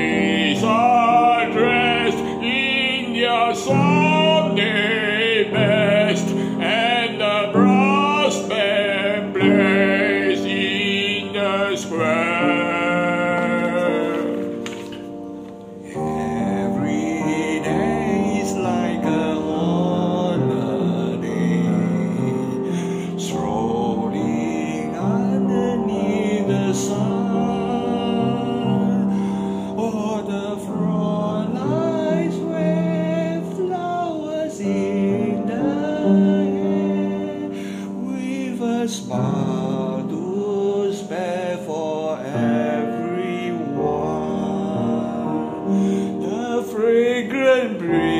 These are dressed in your soul. and breathe.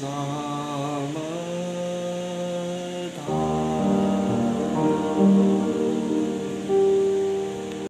song.